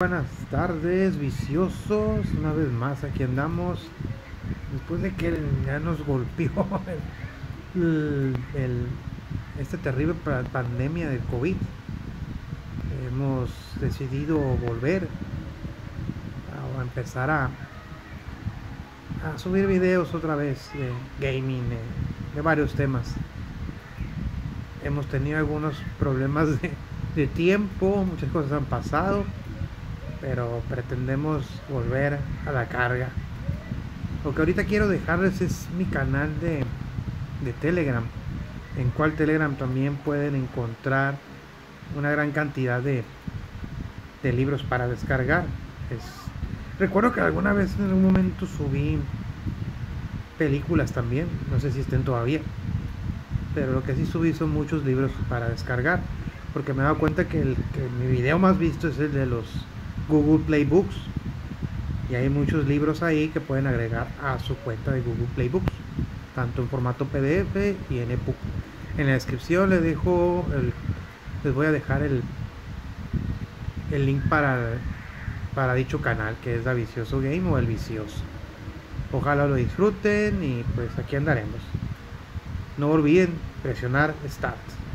Buenas tardes, viciosos. Una vez más, aquí andamos. Después de que ya nos golpeó el, esta terrible pa- pandemia de COVID, hemos decidido volver a, empezar a, a subir videos otra vez de gaming, de, varios temas. Hemos tenido algunos problemas de tiempo, muchas cosas han pasado pero pretendemos volver a la carga. Lo que ahorita quiero dejarles es mi canal de, de Telegram, en cual Telegram también pueden encontrar una gran cantidad de, de libros para descargar. Es- recuerdo que alguna vez en algún momento subí películas también, no sé si estén todavía, pero lo que sí subí son muchos libros para descargar, porque me he dado cuenta que, el, que mi video más visto es el de los Google Play Books. Y hay muchos libros ahí que pueden agregar a su cuenta de Google Play Books, tanto en formato PDF y en EPUB. En la descripción les dejo el, les voy a dejar el, el link para, para dicho canal que es Da Vicioso Game o El Vicioso. Ojalá lo disfruten y pues aquí andaremos. No olviden presionar Start.